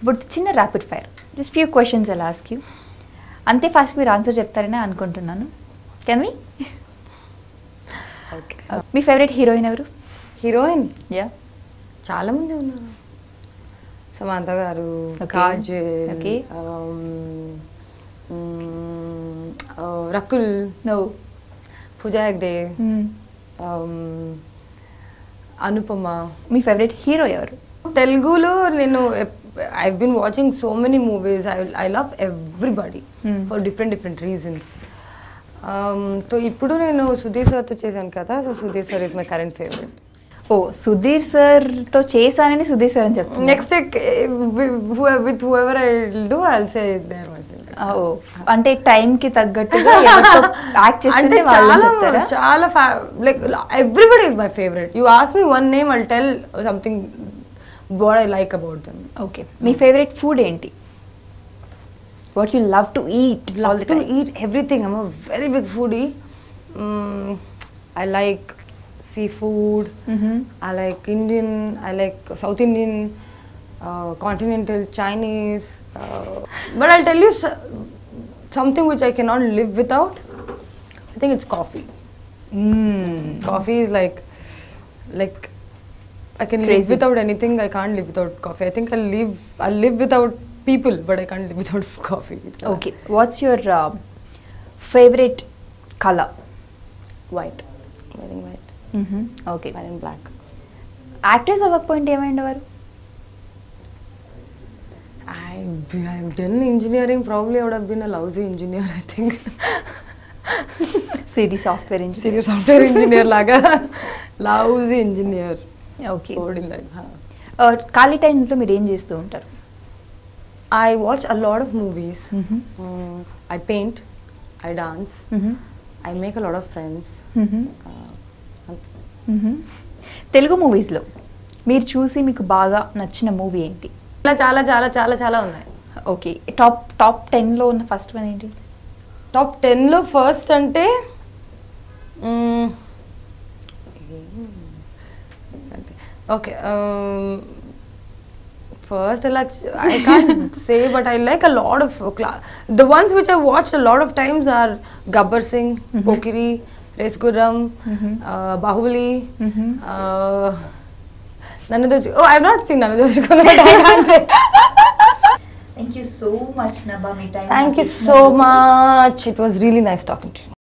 ఇప్పుడు చిన్న rapid fire just few questions ఎలా ఆస్క్ యూ అంతే ఫాస్ట్ మీరు ఆన్సర్ చెప్తారని అనుకుంటున్నాను. కెన్ వి ఓకే మీ ఫేవరెట్ హీరోయిన్ ఎవరు? హీరోయిన్ యా చాలా మంది ఉన్నారు. Samantha garu. Kajal um, mm, uh, Rakul no Pooja Hegde um, Anupama. మీ ఫేవరెట్ హీరో ఎవరు? తెలుగులో నేను I bin watching so many movies I I love everybody Hmm. For different different reasons so ఇప్పుడు నేను సుధీర్ సార్తో చేశాను కదా. So Sudheer sir is my current favourite oh Sudheer సార్తో చేశానని సుధీర్ సార్ అని చెప్తున్నారు next with whoever I do I'll say oh అంటే టైం కి తగ్గట్టుగా యాక్ట్ చేస్తుంటే చాలా చాలా like everybody is my favourite you ask me one name I'll tell something what I like about them. Okay. My favorite food ain't what you love to eat love all the time. to eat everything. I'm a very big foodie. Mm, I like seafood. Mm -hmm. I like Indian. I like South Indian, uh, continental, Chinese. Uh, but I'll tell you so something which I cannot live without. I think it's coffee. Mm. Coffee is like, like I can live Crazy. without anything. I can't live without coffee. I think I'll live. I'll live without people, but I can't live without coffee. It's like okay what's your favourite colour white, wearing white, okay wearing black. Actors అవ్వకపోయింటే ఏమైండేవారు I I've done engineering. Probably I would have been a lousy engineer. I think. Serious software engineer Serious software engineer laga. lousy engineer. Okay. Huh. ఖాళీ టైమ్స్లో మీరు ఏం చేస్తూ ఉంటారు lot of movies. Mm, I paint. I dance. I make a lot of friends. Uh, అంతే. తెలుగు మూవీస్లో మీరు చూసి మీకు బాగా నచ్చిన మూవీ ఏంటి ఇలా చాలా చాలా చాలా చాలా ఉన్నాయి ఓకే టాప్ టాప్ టెన్లో ఉన్న ఫస్ట్ వన్ ఏంటి టాప్ టెన్లో ఫస్ట్ అంటే Okay. Um, first, I I can't say, but I like a lot of class. The ones which I watched a lot of times are Gabbar Singh, mm -hmm. Pokiri, Res Gurram, mm -hmm. uh, Bahubali. Mm -hmm. uh, Oh, I have not seen none of those can't say. Thank you so much, Nabha Thank you so much. It was really nice talking to you.